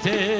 Spad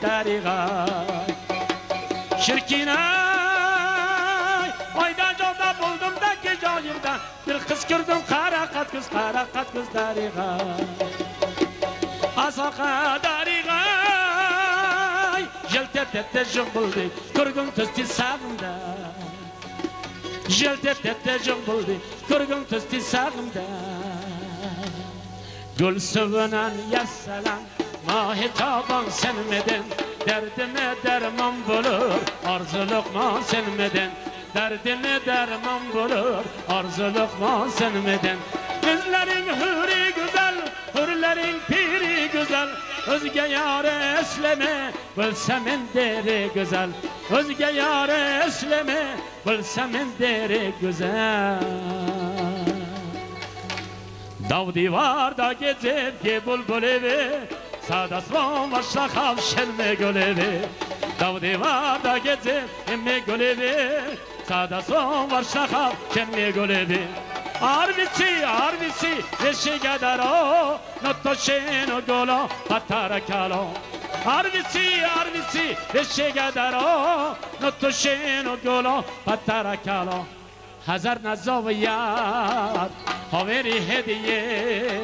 тариға Шіркін ай майда жолда болдым да кел жайымда бір қыз көрдім қарақат қыз қарақат қыз дариға асақа дариға ай желт етті етті жұмбылды көргім түсті сағымда желт етті етті жұмбылды көргім түсті сағымда гүлсуынан ясалам yassalan Mahitaban senmeden Derdime derman bulur. Arzu lokman senmeden Derdime derman bulur. Arzu lokman senmeden Kızların hürri güzel Hürlerin piri güzel. Özge yâre esleme Bilsem en deri güzel. Özge yâre esleme Bilsem en deri güzel. Dav divarda gece ki bulbul evi sadasmon xavshinni gulebe davdevardagi emni gulebe sadasmon xavshinni gulebe عروسی عروسی بشیگه درا نتاشین و گلا پتر کلا. عروسی عروسی بشیگه درا نتاشین و گلا پتر کلا. هزار نزاویت هاوری هدیه.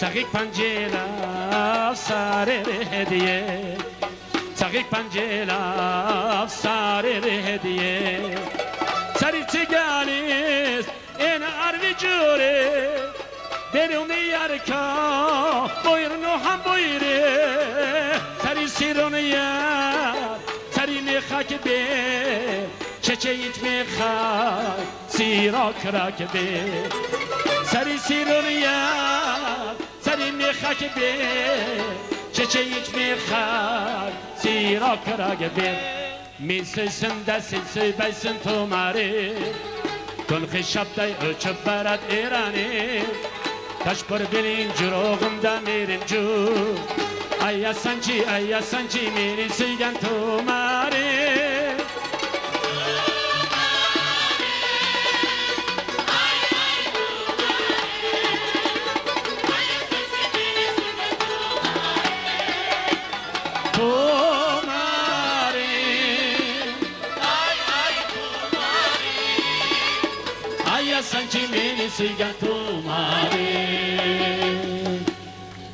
Çakik pancela Sareri hediye. Çakik pancela Sareri hediye. Sarıçı galis En arvi cüre Deruni yarka Buyurnu ham buyure Sarı sirunu yar Sarı ne hak be. Çeçe içme hak Sirak rak be Sarı sirunu yar خاک بی چه چه یک می خاک سیرا کراگ بی. می سیسم دستی سی بیسم تو ماری. کن خی دای دی او برد ایرانی. کش پر بلین جروغم دا میریم جو. ایا سنجی ایا سنجی میری سیگن تو مار. Ayya sanki beni sıygan tumari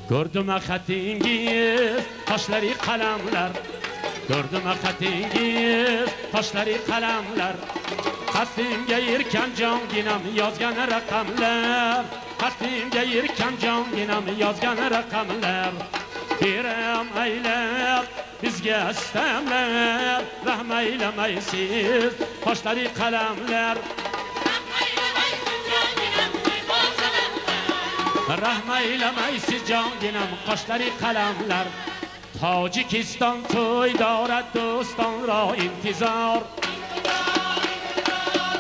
Gördüm hatingiz taşları kalamlar. Gördüm hatingiz taşları kalamlar. Hatimge yirken can ginam yazgan rakamlar. Hatimge yirken can ginam yazgan rakamlar. Birem eyler bizge istemler Rahm eylemeysiz taşları kalamlar Rahma eylemeysiz can ginam kaşları kalemler. Tacikistan toy دارد دوستان را انتظار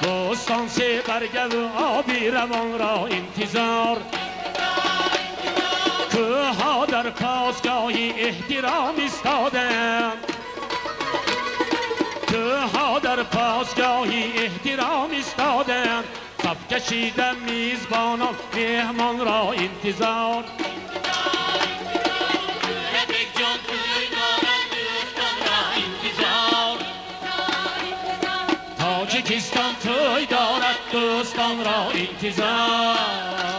دوستان سه برگه آبی روان را انتظار که ها در پاسگاهی احترام ایستادند که ها در پاسگاهی احترام ایستادند صف کشیدم میزبانان مهمان را انتظار Repek can köy dağlar Gülistan'da intizar تاجیکستان توی دارد دوستان را انتظار